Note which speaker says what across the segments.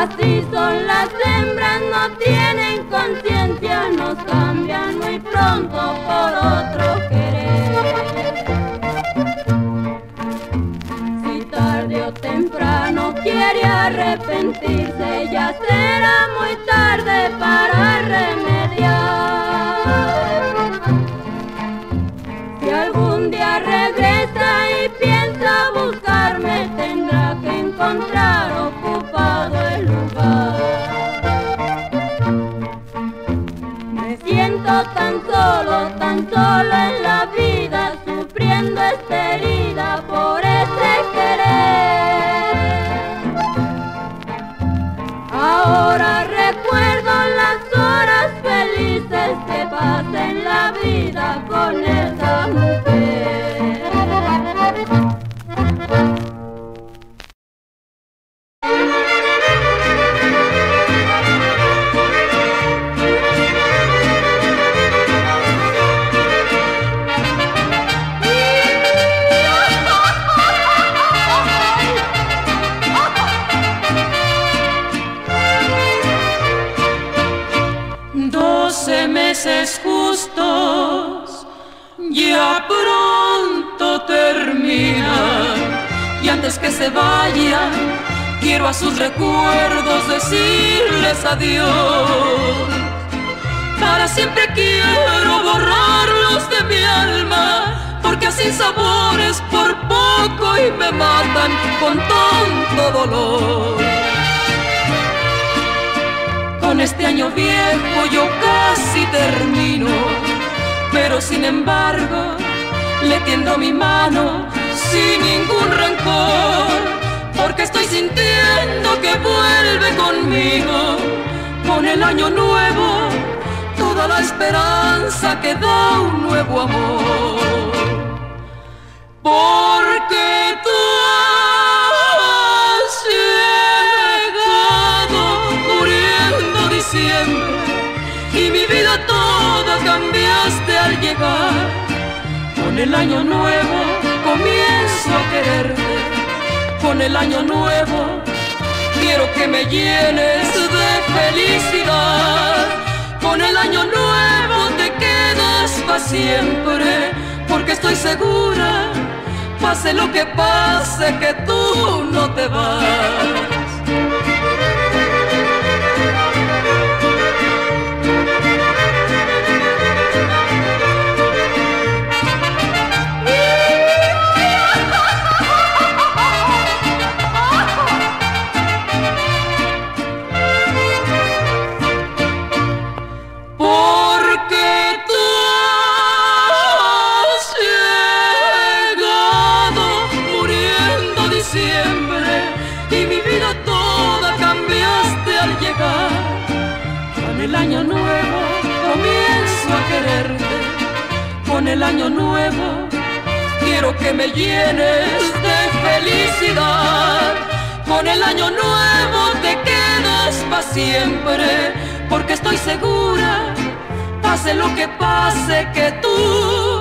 Speaker 1: Así son las hembras, no tienen conciencia, nos cambian muy pronto por otro querer. Si tarde o temprano quiere arrepentirse, ya será muy tarde para remediar. Solo, en la vida, sufriendo herida
Speaker 2: antes que se vayan quiero a sus recuerdos decirles adiós. Para siempre quiero borrarlos de mi alma porque así sabores por poco y me matan con tonto dolor. Con este año viejo yo casi termino, pero sin embargo le tiendo mi mano sin ningún rencor, porque estoy sintiendo que vuelve conmigo con el año nuevo, toda la esperanza que da un nuevo amor. Porque tú has llegado muriendo diciembre y mi vida toda cambiaste al llegar. Con el año nuevo comienzo a quererte, con el año nuevo quiero que me llenes de felicidad. Con el año nuevo te quedas para siempre, porque estoy segura, pase lo que pase, que tú no te vas. Año nuevo quiero que me llenes de felicidad. Con el año nuevo te quedas para siempre, porque estoy segura, pase lo que pase, que tú,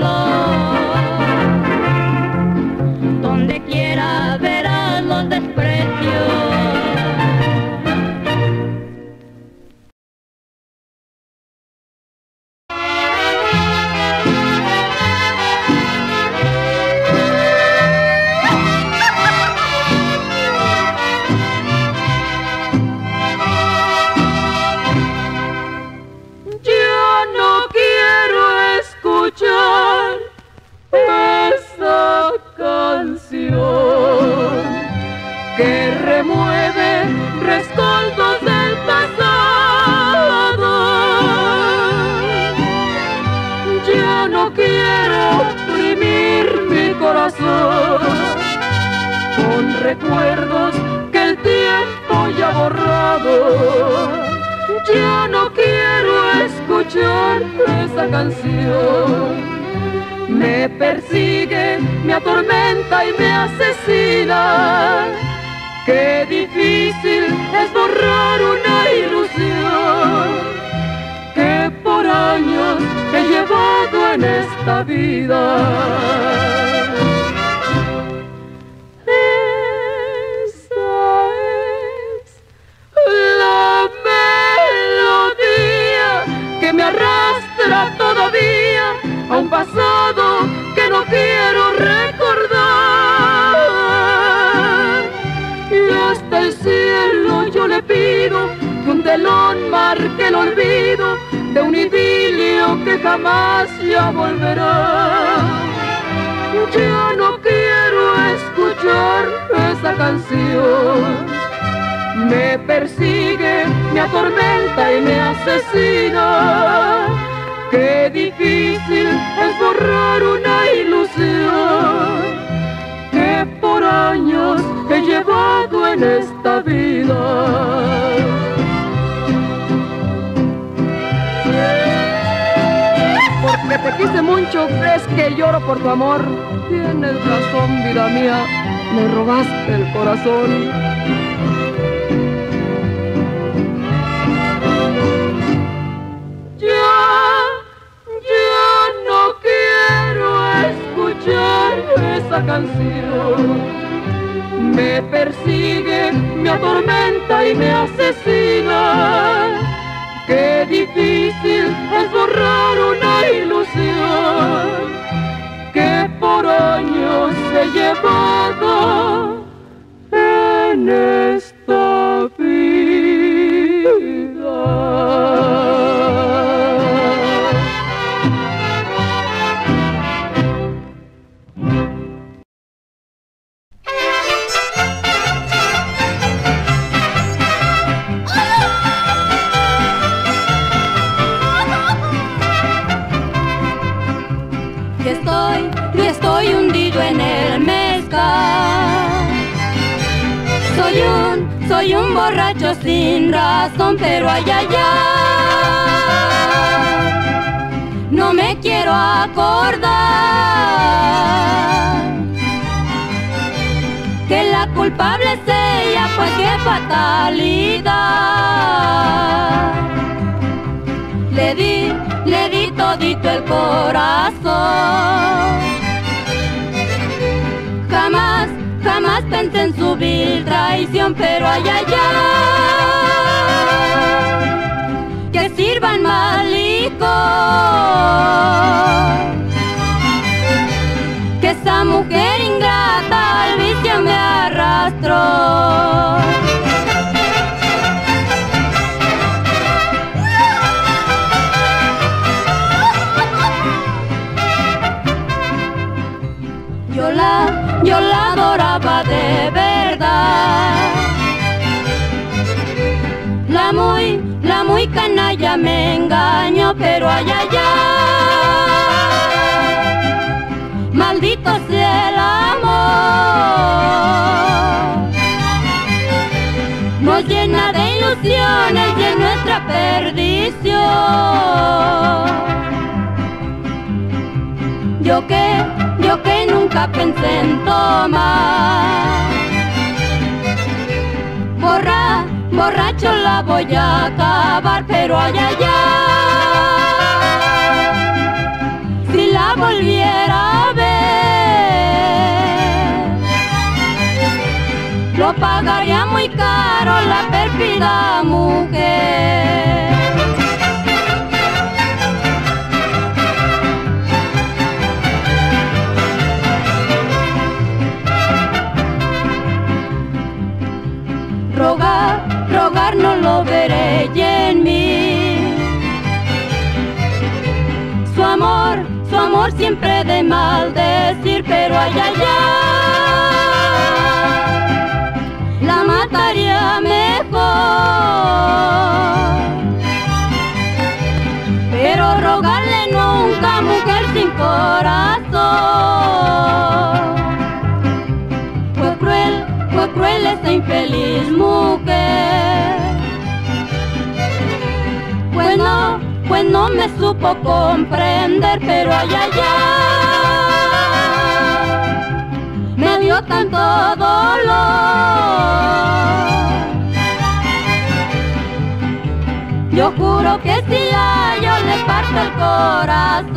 Speaker 1: dolor.
Speaker 2: esta vida. Que me arrastra todavía a un pasado que no quiero recordar. Y hasta el cielo yo le pido que un telón marque el olvido que jamás ya volverá. Ya no quiero escuchar esa canción. Me persigue, me atormenta y me asesina. Qué difícil es borrar una ilusión que por años he llevado en esta vida. me petiste mucho, crees que lloro por tu amor. Tienes razón, vida mía, me robaste el corazón. Ya, ya no quiero escuchar esa canción me persigue, me atormenta y me asesina. Qué difícil es borrar una ilusión que por años he llevado en
Speaker 1: el borracho sin razón, pero ay, ay, ay, no me quiero acordar que la culpable es ella, pues qué fatalidad. Le di, le di todito el corazón. Pensé en su vil traición, pero ay, ay, ay, que sirvan malicos. Que esa mujer ingrata al vicio me arrastró. Yo la adoraba de verdad. La muy, la muy canalla me engañó, pero ay, ay. Maldito sea el amor. Nos llena de ilusiones y es nuestra perdición. Yo que, nunca pensé en tomar. Borra, borracho la voy a acabar, pero ay, ay. Si la volviera a ver, lo pagaría muy caro la pérfida mujer. Siempre de maldecir, pero ay, ay, la mataría mejor. Pero rogarle nunca, mujer sin corazón. Fue cruel, fue cruel esa infeliz mujer. No me supo comprender, pero ay, ay, me dio tanto dolor. Yo juro que si a yo le parto el corazón.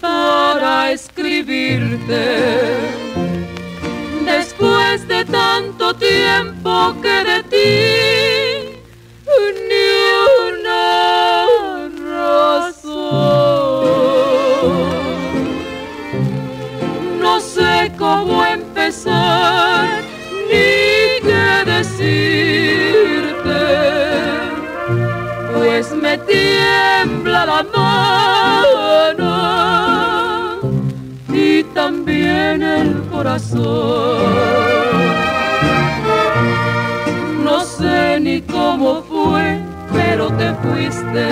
Speaker 2: Para escribirte. Después de tanto tiempo que de ti mano y también el corazón. No sé ni cómo fue, pero te fuiste.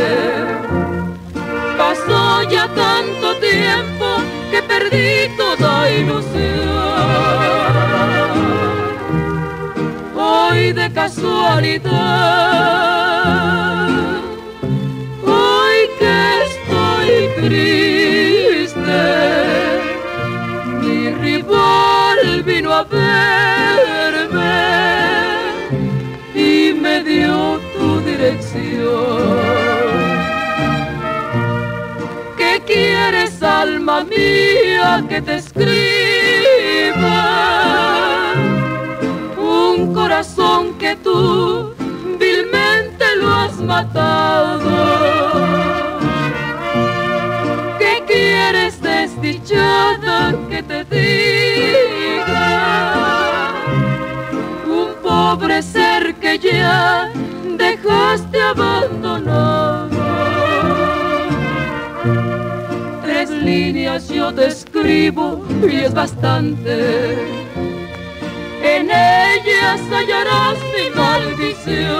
Speaker 2: Pasó ya tanto tiempo que perdí toda ilusión. Hoy de casualidad, triste, mi rival vino a verme y me dio tu dirección. ¿Qué quieres, alma mía, que te escriba? Un corazón que tú vilmente lo has matado. Que te diga? Un pobre ser que ya dejaste abandonado. Tres líneas yo te escribo y es bastante. En ellas hallarás mi maldición.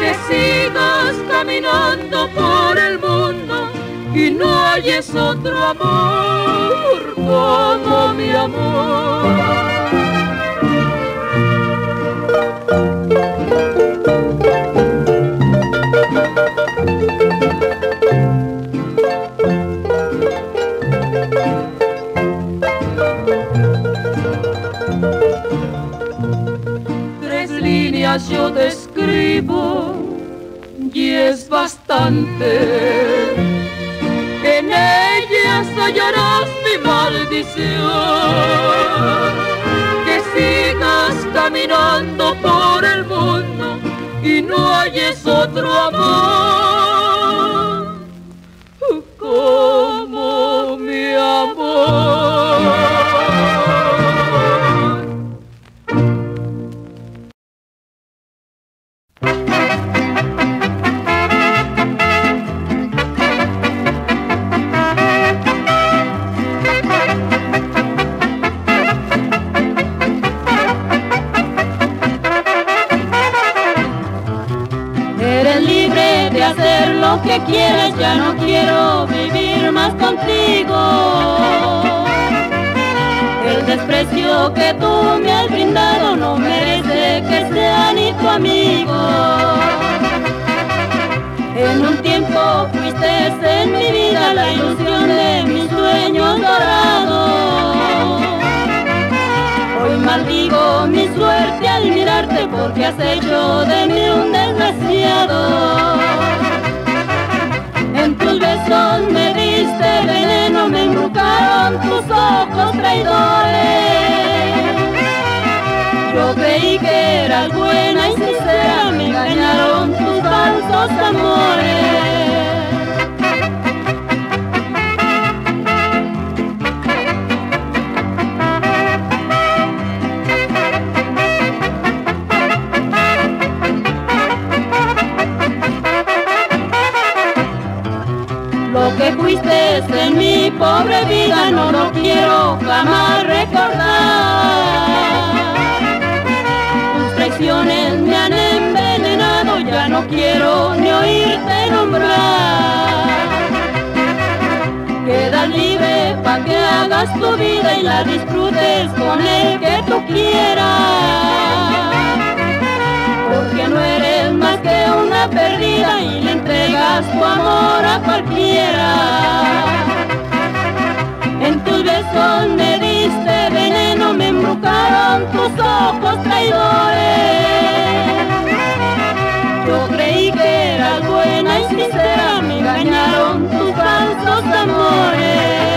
Speaker 2: Que sigas caminando por el mundo y no hayes otro amor como mi amor.
Speaker 1: Recordar. Tus traiciones me han envenenado, ya no quiero ni oírte nombrar. Quedas libre pa' que hagas tu vida y la disfrutes con el que tú quieras porque no eres más que una perdida y le entregas tu amor a cualquiera. En tus besos me diste veneno, me embrujaron tus ojos traidores. Yo creí que eras buena y sincera, me engañaron tus falsos amores.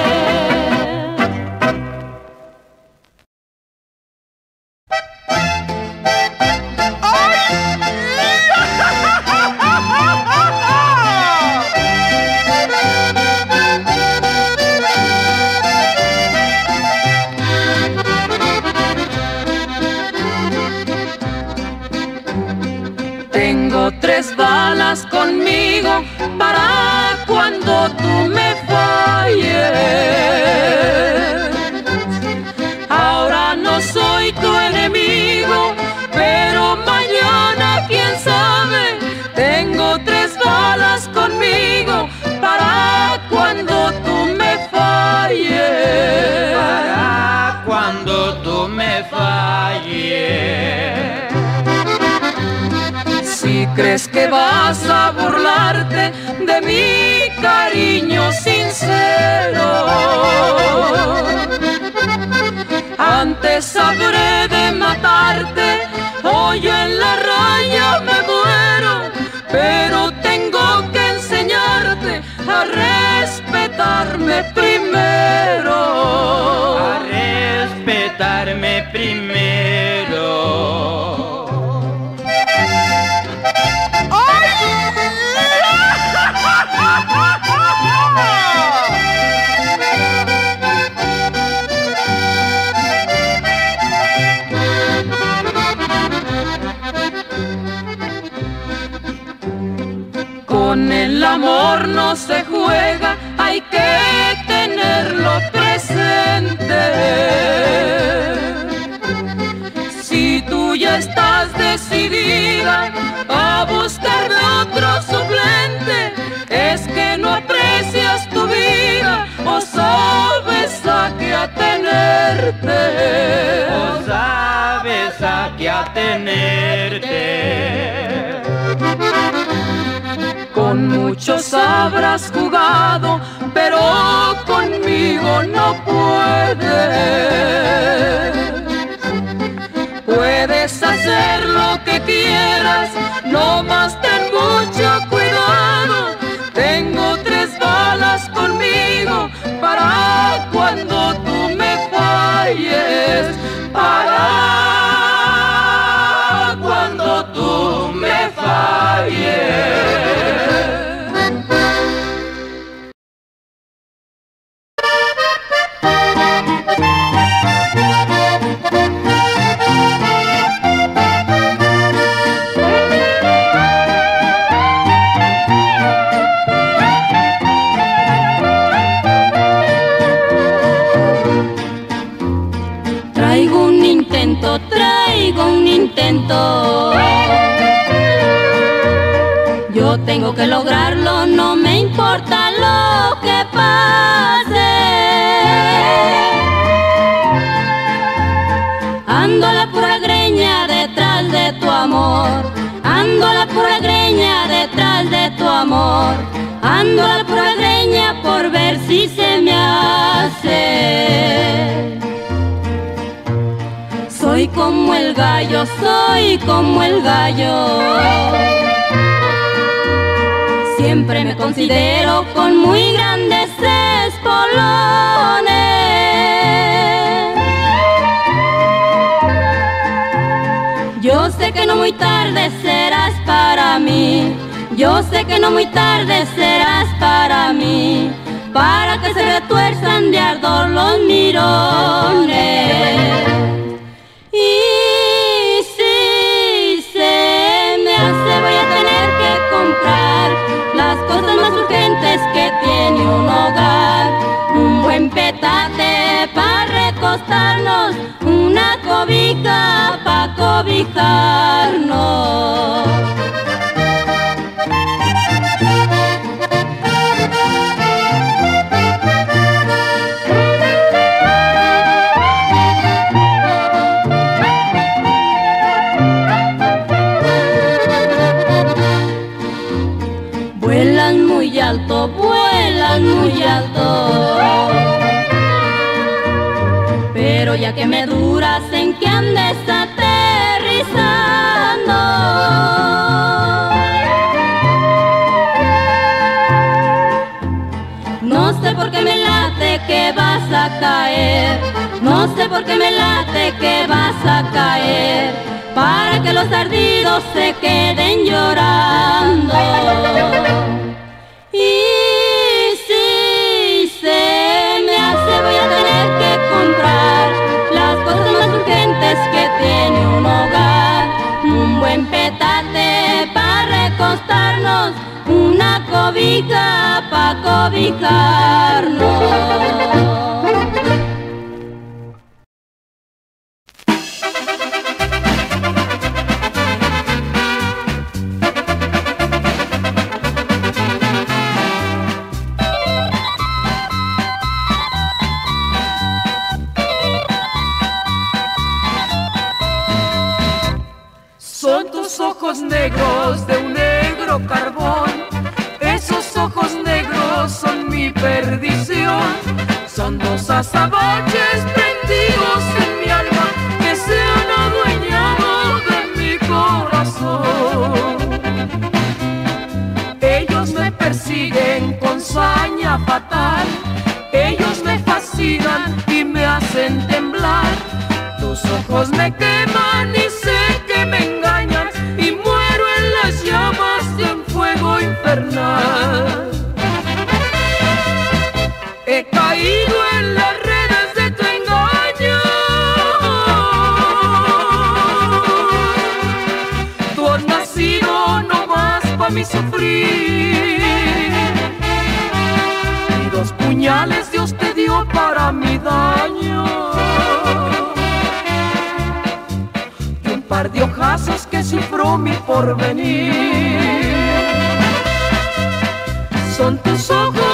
Speaker 2: Para cuando tú me falles. Ahora no soy tu enemigo, pero mañana quién sabe. Tengo tres balas conmigo para cuando tú me falles.
Speaker 3: Para cuando tú me falles.
Speaker 2: Si crees que vas a burlarte de mi cariño sincero, antes habré de matarte. Hoy en la raya me muero, pero tengo que enseñarte a respetarme primero.
Speaker 3: A respetarme primero.
Speaker 2: Juega, hay que tenerlo presente. Si tú ya estás decidida a buscar de otro suplente, es que no aprecias tu vida o sabes a qué atenerte.
Speaker 3: O sabes a qué atenerte.
Speaker 2: Muchos habrás jugado, pero conmigo no puedes. Puedes hacer lo que quieras, no más ten tengo
Speaker 1: que lograrlo, no me importa lo que pase. Ando a la pura greña detrás de tu amor. Ando a la pura greña detrás de tu amor. Ando a la pura greña por ver si se me hace. Soy como el gallo, soy como el gallo. Siempre me considero con muy grandes espolones. Yo sé que no muy tarde serás para mí. Yo sé que no muy tarde serás para mí. Para que se retuerzan de ardor los mirones. Para recostarnos, una cobija para cobijarnos. Ya que me duras en que andes aterrizando. No sé por qué me late que vas a caer. No sé por qué me late que vas a caer. Para que los ardidos se queden llorando. Una cobija para cobijarnos.
Speaker 2: Son tus ojos negros de mi perdición. Son dos azabaches prendidos en mi alma que se han adueñado de mi corazón. Ellos me persiguen con saña fatal. Ellos me fascinan y me hacen temblar. Tus ojos me queman Pues Dios te dio para mi daño. Y un par de hojazas que cifró mi porvenir. Son tus ojos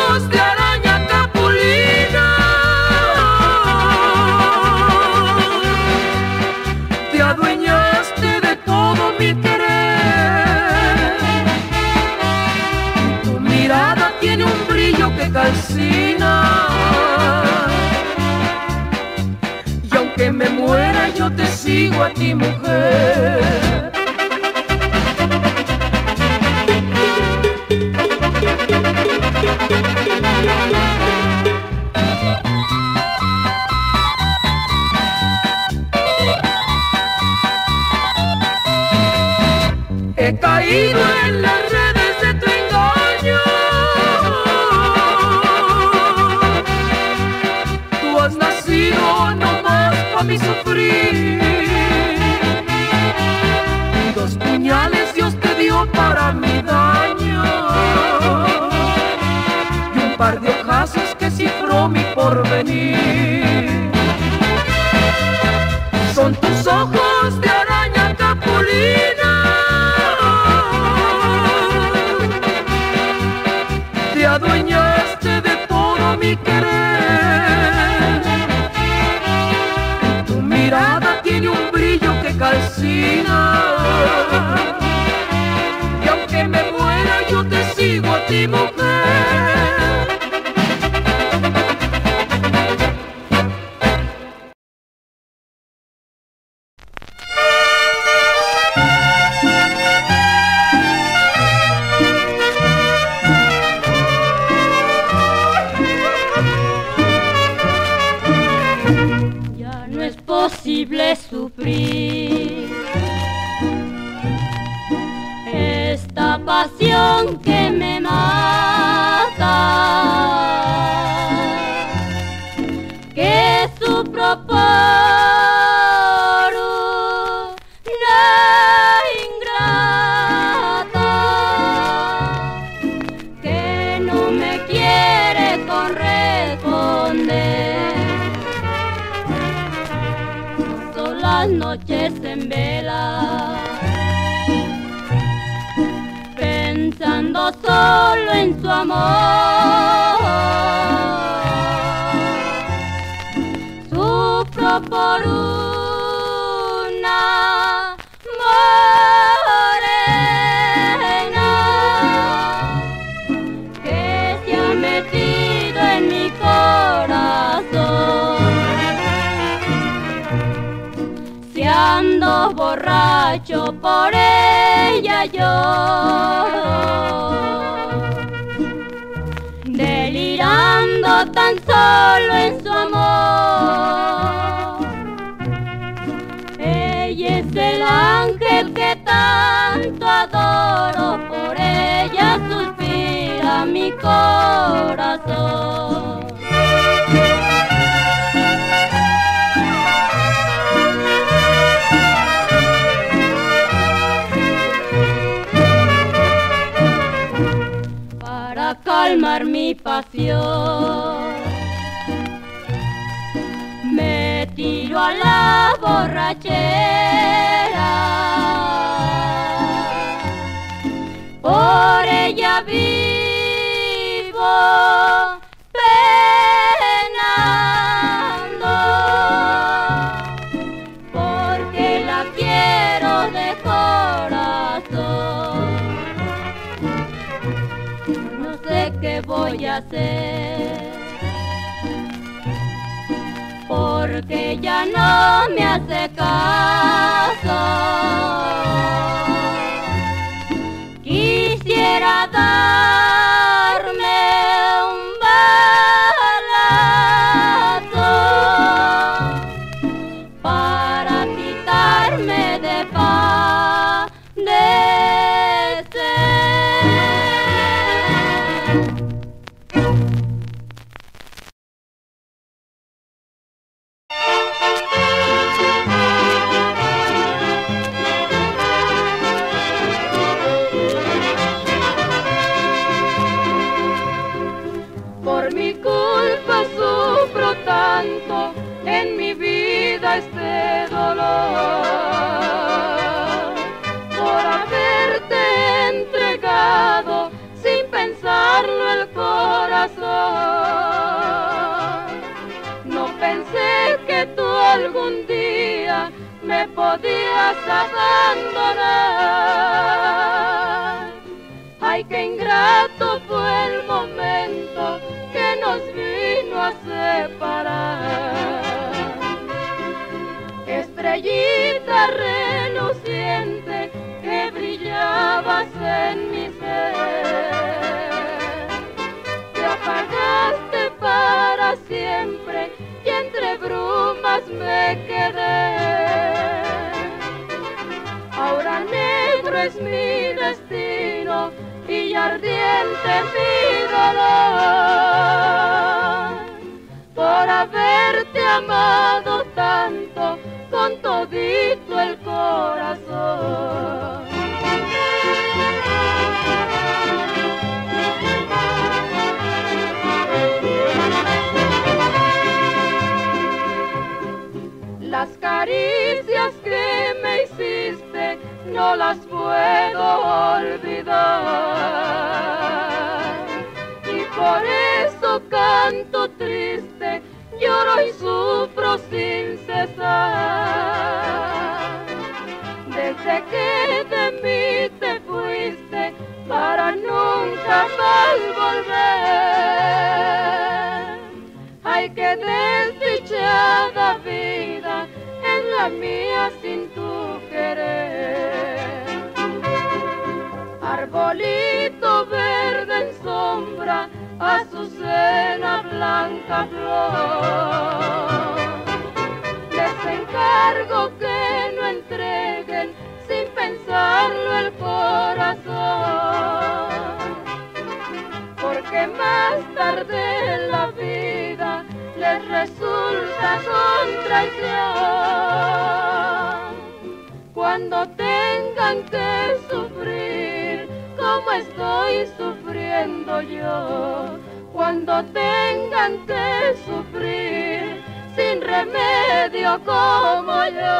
Speaker 2: sigo a ti, mujer. He caído en mi sufrir. Y dos puñales Dios te dio para mi daño. Y un par de ojazos que cifró mi porvenir. Calcina. Y aunque me muera, yo te sigo a ti, mujer.
Speaker 1: Sufrir pasión que amor. Sufro por morena que se ha metido en mi corazón. Si ando borracho por ella solo en su amor. Ella es el ángel que tanto adoro, por ella suspira mi corazón. Para calmar mi pasión, borrachera. Por ella vivo no me hace caso. Abandonar. Ay, qué ingrato fue el momento que nos vino a separar. Estrellita reluciente que brillabas en mi ser. Te apagaste para siempre es mi destino y ardiente mi dolor por haberte amado tanto con todito el corazón. No las puedo olvidar. Y por eso canto triste, lloro y sufro sin cesar. Desde que de mí te fuiste para nunca más volver. Ay, que desdichada vida la mía sin tu querer. Arbolito verde en sombra, azucena blanca flor. Les encargo que no entreguen sin pensarlo el corazón. Porque más tarde la vida les resulta con traición. Cuando tengan que sufrir como estoy sufriendo yo. Cuando tengan que sufrir sin remedio como yo.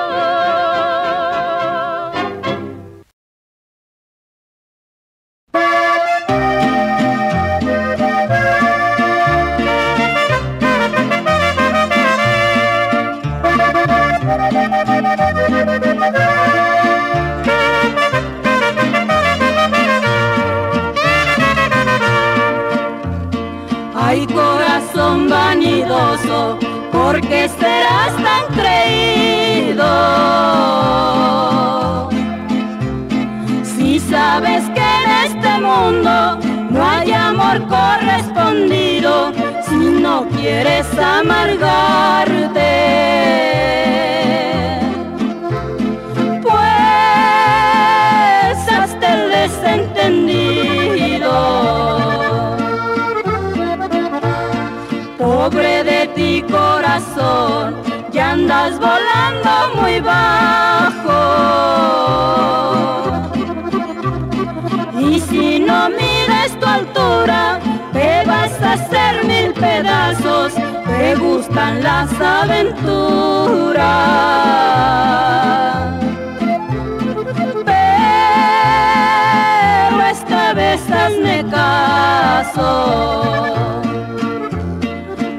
Speaker 1: Pedazos. Te gustan las aventuras. Pero esta vez hazme caso.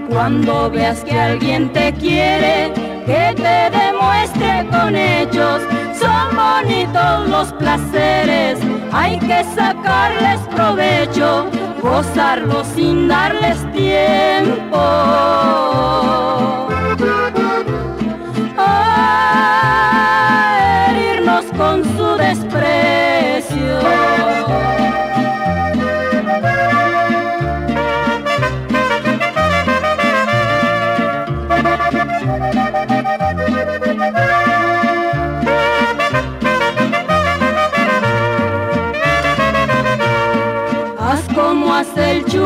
Speaker 1: Cuando veas que alguien te quiere, que te demuestre con hechos. Son bonitos los placeres, hay que sacarles provecho, gozarlos sin darles tiempo.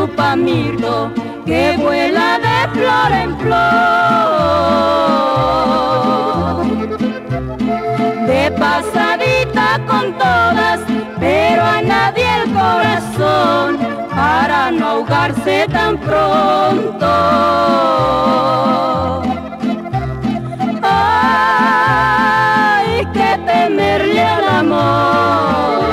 Speaker 1: Chupamirto que vuela de flor en flor. De pasadita con todas, pero a nadie el corazón para no ahogarse tan pronto. Hay que temerle al amor.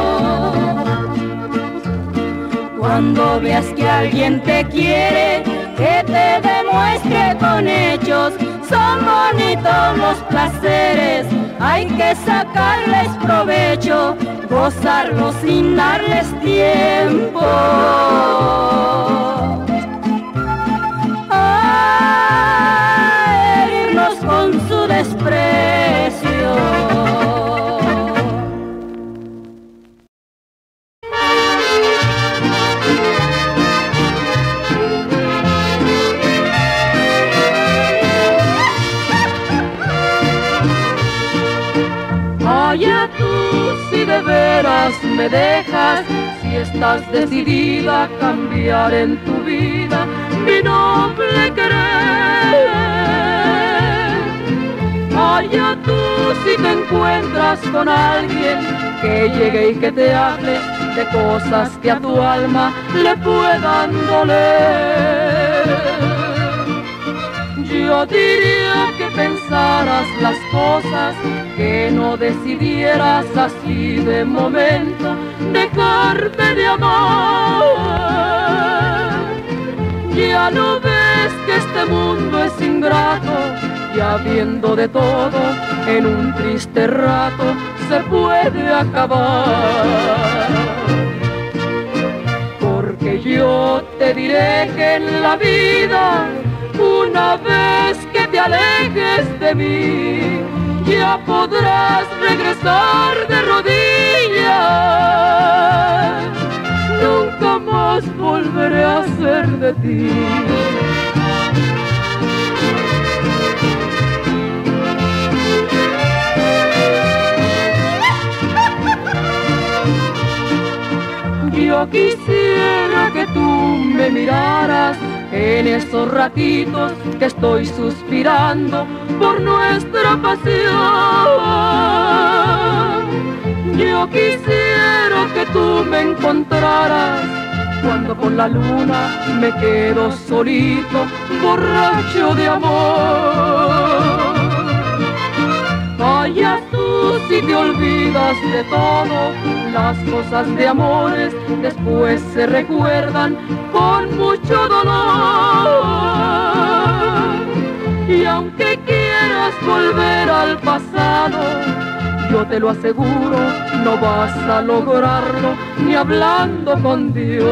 Speaker 1: Veas que alguien te quiere, que te demuestre con hechos. Son bonitos los placeres, hay que sacarles provecho, gozarlos sin darles tiempo. A herirnos con su desprecio.
Speaker 2: Me dejas, si estás decidida a cambiar en tu vida mi noble querer. Vaya tú si te encuentras con alguien que llegue y que te hable de cosas que a tu alma le puedan doler. Yo diría que pensaras las cosas, que no decidieras así de momento dejarte de amar. Ya no ves que este mundo es ingrato y habiendo de todo en un triste rato se puede acabar. Porque yo te diré que en la vida una vez que te alejes de mí, ya podrás regresar de rodillas. Nunca más volveré a ser de ti. Yo quisiera que tú me miraras en esos ratitos que estoy suspirando por nuestra pasión. Yo quisiera que tú me encontraras cuando con la luna me quedo solito, borracho de amor. Vaya tú si te olvidas de todo, las cosas de amores después se recuerdan con mucho dolor. Y aunque quieras volver al pasado, yo te lo aseguro, no vas a lograrlo ni hablando con Dios.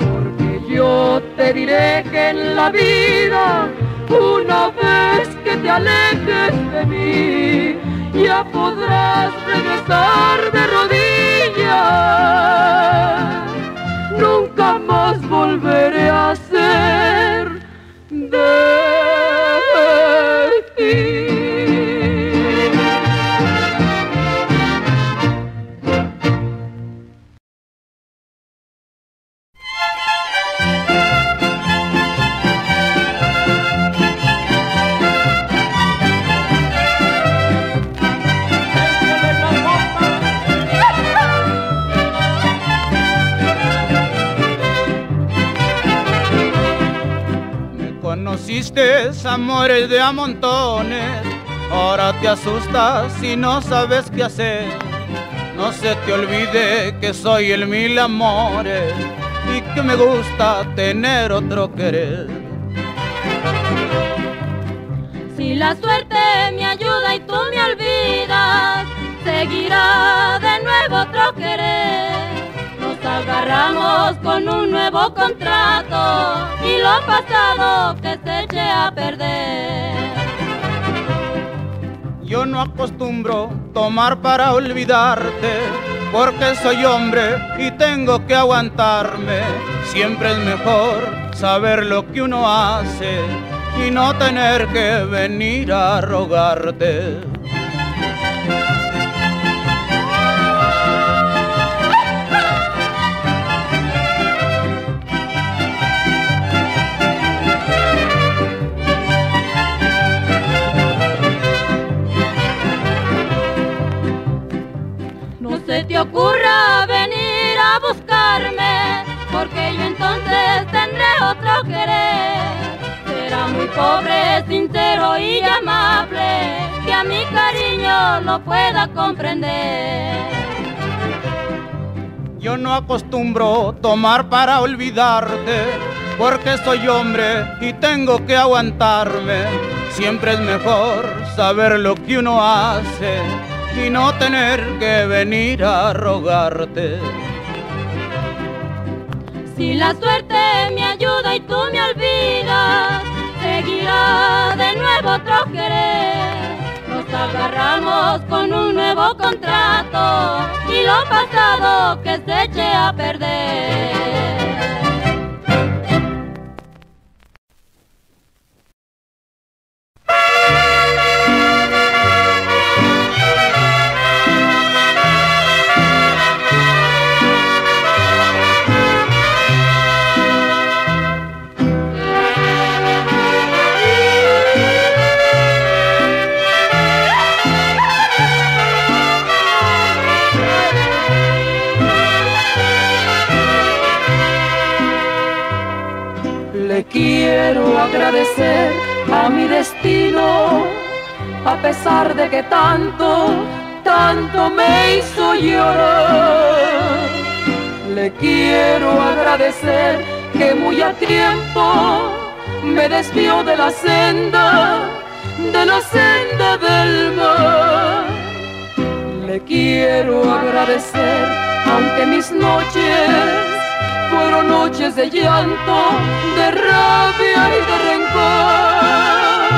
Speaker 2: Porque yo te diré que en la vida, una vez que te alejes de mí, ya podrás regresar de rodillas. Nunca más volveré a ser de ti.
Speaker 4: Amores de a montones, ahora te asustas y no sabes qué hacer. No se te olvide que soy el mil amores y que me gusta tener otro querer.
Speaker 1: Si la suerte me ayuda y tú me olvidas, seguirá de nuevo otro querer agarramos con un nuevo contrato y lo pasado que se eche a perder.
Speaker 4: Yo no acostumbro tomar para olvidarte, porque soy hombre y tengo que aguantarme. Siempre es mejor saber lo que uno hace y no tener que venir a rogarte.
Speaker 1: Te ocurra venir a buscarme, porque yo entonces tendré otro querer. Será muy pobre, sincero y amable, que a mi cariño lo pueda comprender.
Speaker 4: Yo no acostumbro tomar para olvidarte porque soy hombre y tengo que aguantarme. Siempre es mejor saber lo que uno hace y no tener que venir a rogarte.
Speaker 1: Si la suerte me ayuda y tú me olvidas, seguirá de nuevo otro querer. Nos agarramos con un nuevo contrato y lo pasado que se eche a perder.
Speaker 2: Quiero agradecer a mi destino, a pesar de que tanto, tanto me hizo llorar. Le quiero agradecer que muy a tiempo me desvió de la senda, de la senda del mar. Le quiero agradecer, aunque mis noches fueron noches de llanto, de rabia y de rencor.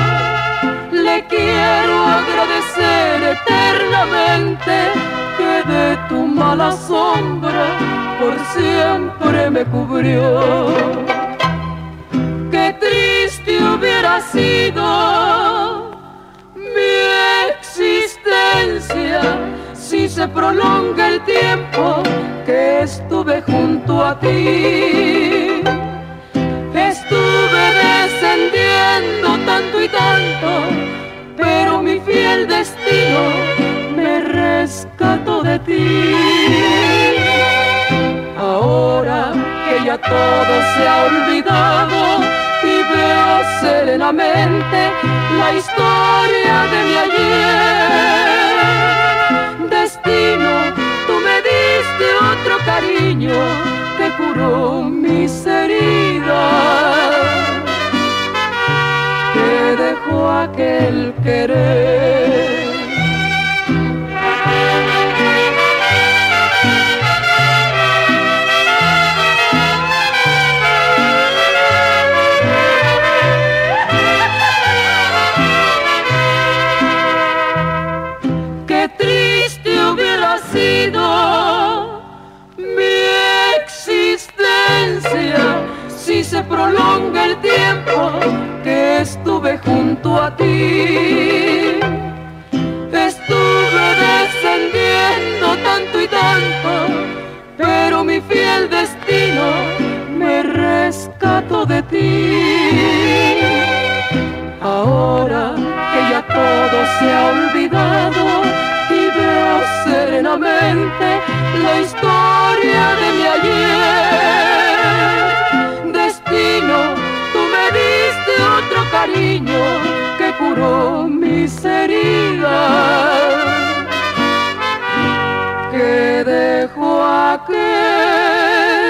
Speaker 2: Le quiero agradecer eternamente que de tu mala sombra por siempre me cubrió. Qué triste hubiera sido mi existencia si se prolonga el tiempo que estuve junto a ti. Estuve descendiendo tanto y tanto, pero mi fiel destino me rescató de ti. Ahora que ya todo se ha olvidado y veo serenamente la historia de mi ayer. Destino otro cariño que curó mis heridas, que dejó aquel querer. Se prolonga el tiempo que estuve junto a ti. Estuve descendiendo tanto y tanto, pero mi fiel destino me rescató de ti. Ahora que ya todo se ha olvidado y veo serenamente la historia de mi ayer curó mis heridas, que dejó aquel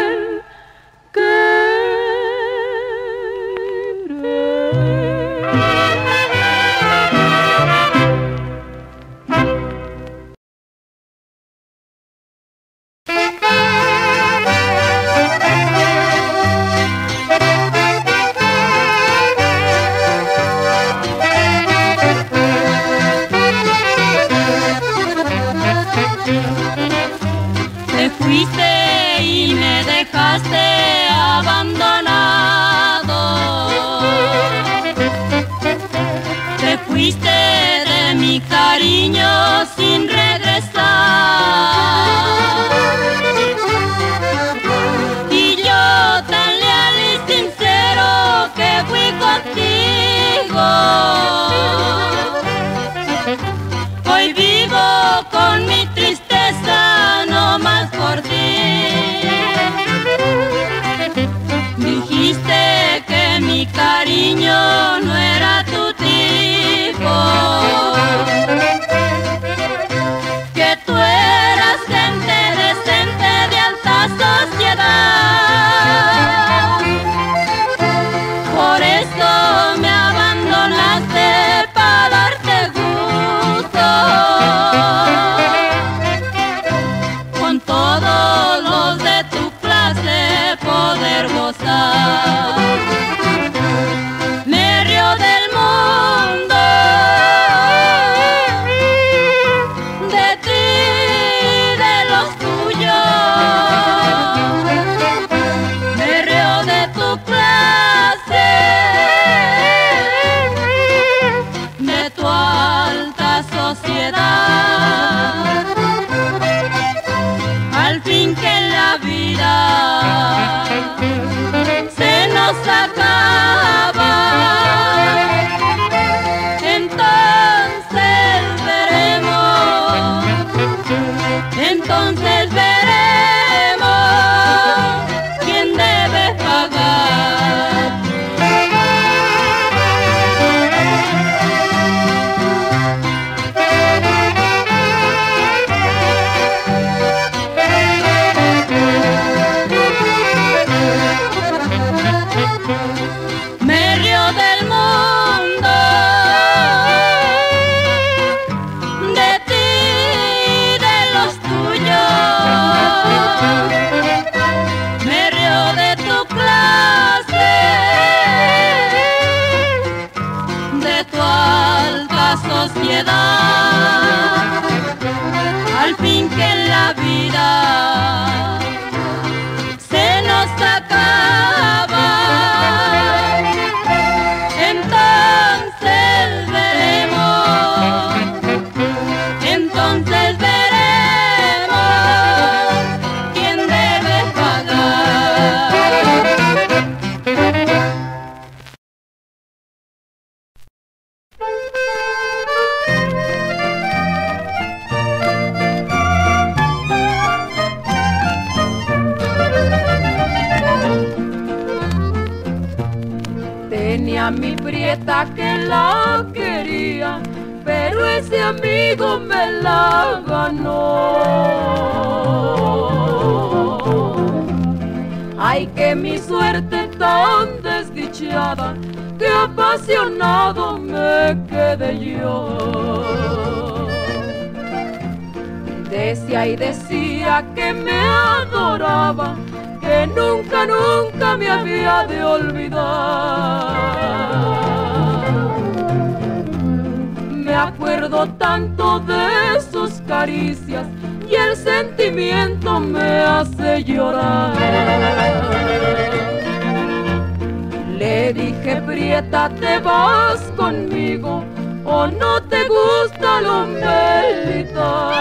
Speaker 2: acuerdo tanto de sus caricias y el sentimiento me hace llorar. Le dije, Prieta, ¿te vas conmigo o no te gusta lo militar?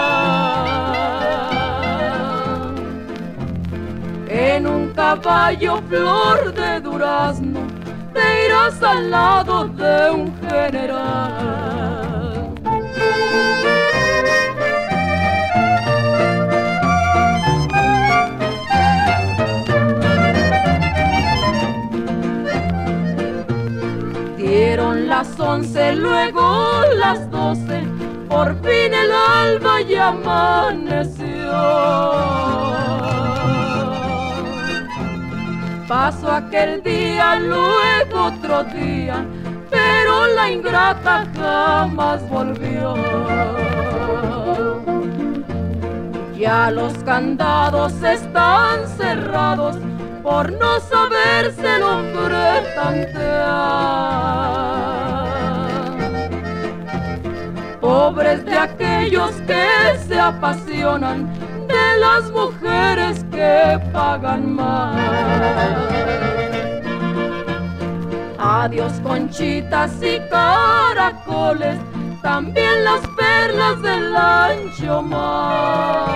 Speaker 2: En un caballo flor de durazno te irás al lado de un general. Dieron las once, luego las doce, por fin el alba ya amaneció. Pasó aquel día, luego otro día, la ingrata jamás volvió. Ya los candados están cerrados por no saberse el hombre tantear. Pobres de aquellos que se apasionan de las mujeres que pagan más. Adiós conchitas y caracoles, también las perlas del ancho mar.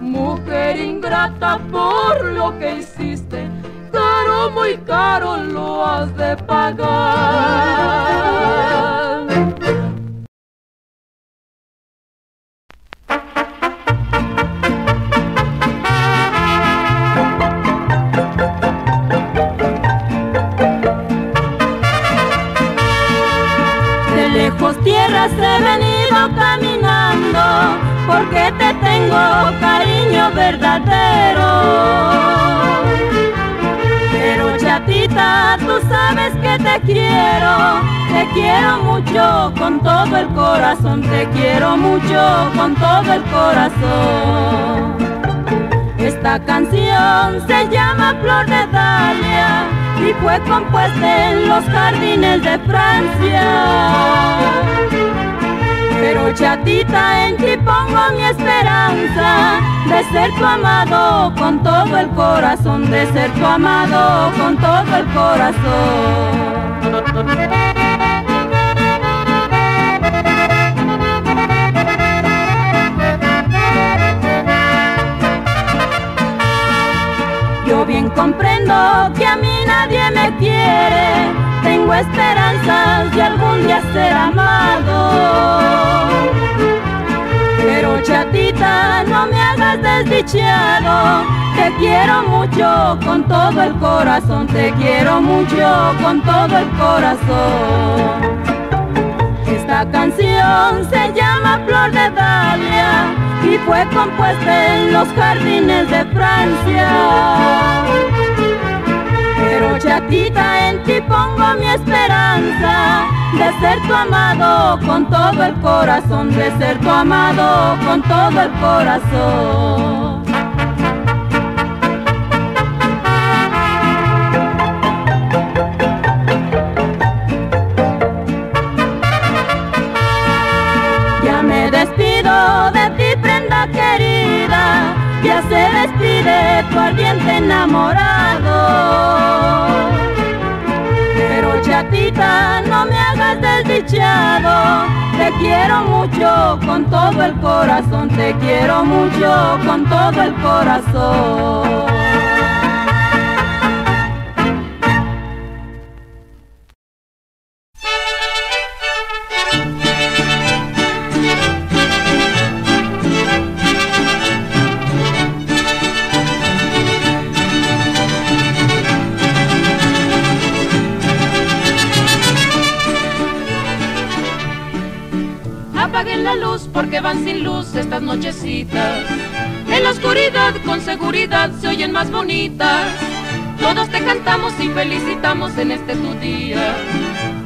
Speaker 2: Mujer ingrata por lo que hiciste, caro, muy caro lo has de pagar.
Speaker 1: Porque te tengo cariño verdadero. Pero chatita, tú sabes que te quiero, te quiero mucho con todo el corazón, te quiero mucho con todo el corazón. Esta canción se llama Flor de Dalia y fue compuesta en los jardines de Francia. Pero chatita en ti pongo mi esperanza de ser tu amado con todo el corazón, de ser tu amado con todo el corazón. Yo bien comprendo que a mí nadie me quiere tengo esperanzas de algún día ser amado. Pero chatita, no me hagas desdichado, te quiero mucho con todo el corazón, te quiero mucho con todo el corazón. Esta canción se llama Flor de Dalia y fue compuesta en los jardines de Francia. Pero chatita, en ti pongo mi esperanza de ser tu amado con todo el corazón, de ser tu amado con todo el corazón. Ya me despido de tu ardiente enamorado. Pero chatita, no me hagas desdichado, te quiero mucho con todo el corazón, te quiero mucho con todo el corazón.
Speaker 2: Estas nochecitas. En la oscuridad con seguridad se oyen más bonitas. Todos te cantamos y felicitamos en este tu día.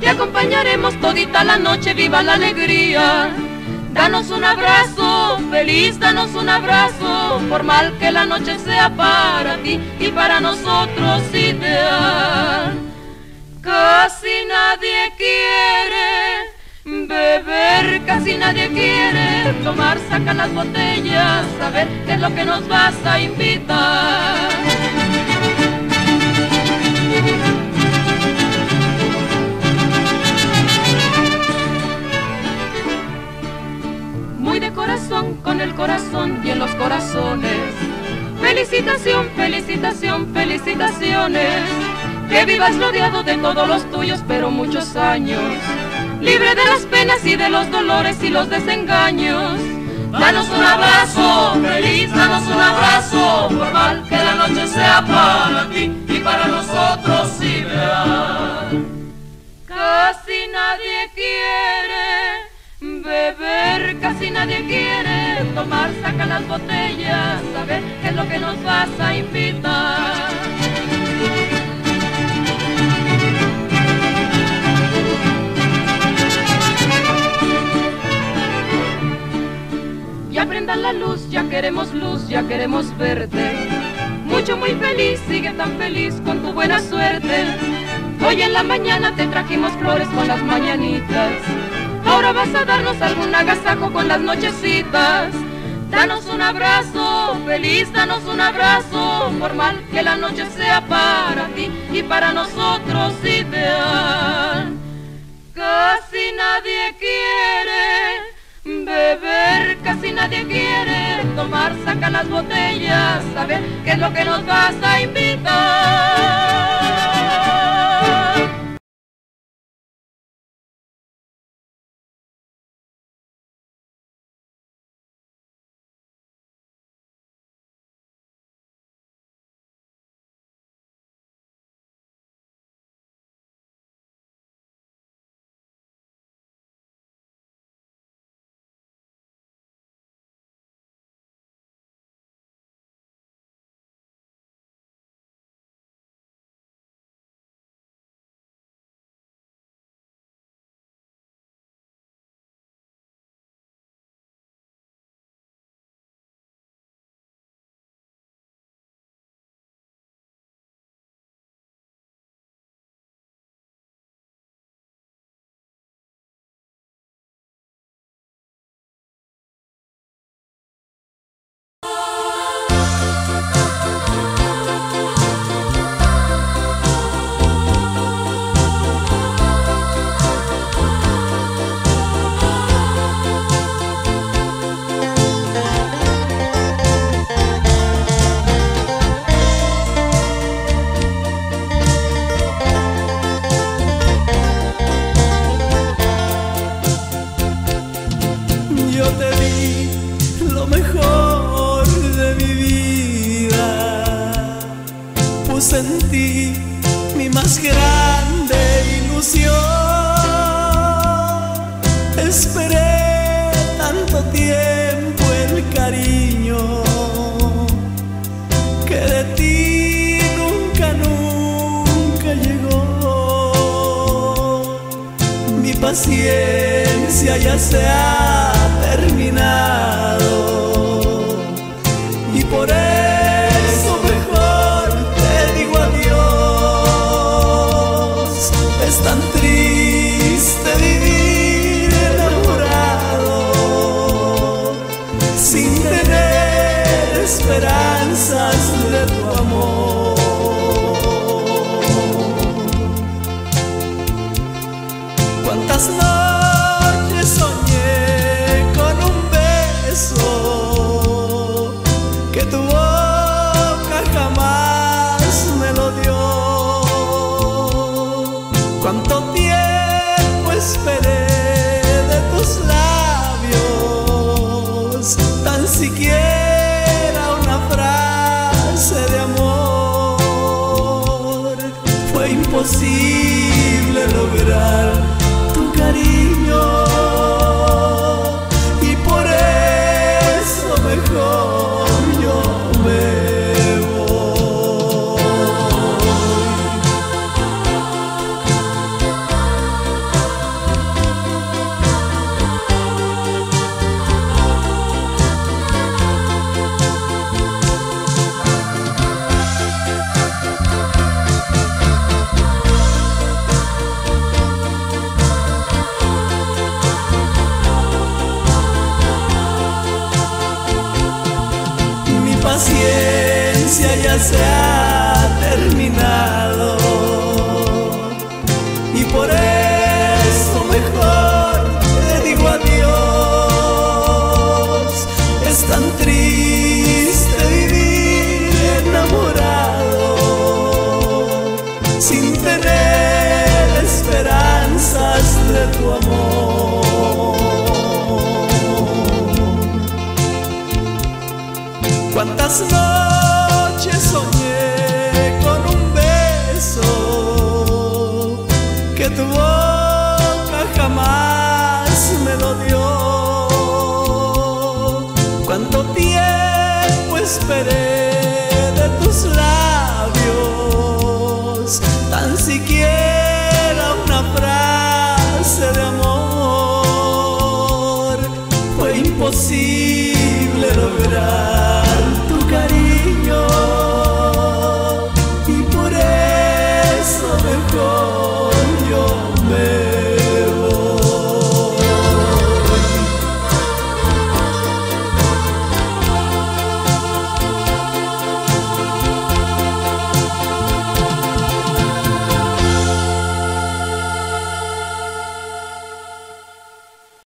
Speaker 2: Te acompañaremos todita la noche, viva la alegría. Danos un abrazo, feliz, danos un abrazo, por mal que la noche sea para ti y para nosotros ideal. Casi nadie quiere beber, casi nadie quiere tomar, saca las botellas, a ver qué es lo que nos vas a invitar. Muy de corazón, con el corazón y en los corazones. Felicitación, felicitación, felicitaciones. Que vivas rodeado de todos los tuyos, pero muchos años. Libre de las penas y de los dolores y los desengaños. Danos un abrazo, feliz, danos un abrazo, por mal que la noche sea para ti y para nosotros ideal. Casi nadie quiere beber, casi nadie quiere tomar, saca las botellas, a ver qué es lo que nos vas a invitar. Ya prendan la luz, ya queremos luz, ya queremos verte. Mucho muy feliz, sigue tan feliz con tu buena suerte. Hoy en la mañana te trajimos flores con las mañanitas. Ahora vas a darnos algún agasajo con las nochecitas. Danos un abrazo, feliz, danos un abrazo, por mal que la noche sea para ti y para nosotros ideal. Casi nadie quiere beber, casi nadie quiere tomar, saca las botellas, a ver qué es lo que nos vas a invitar.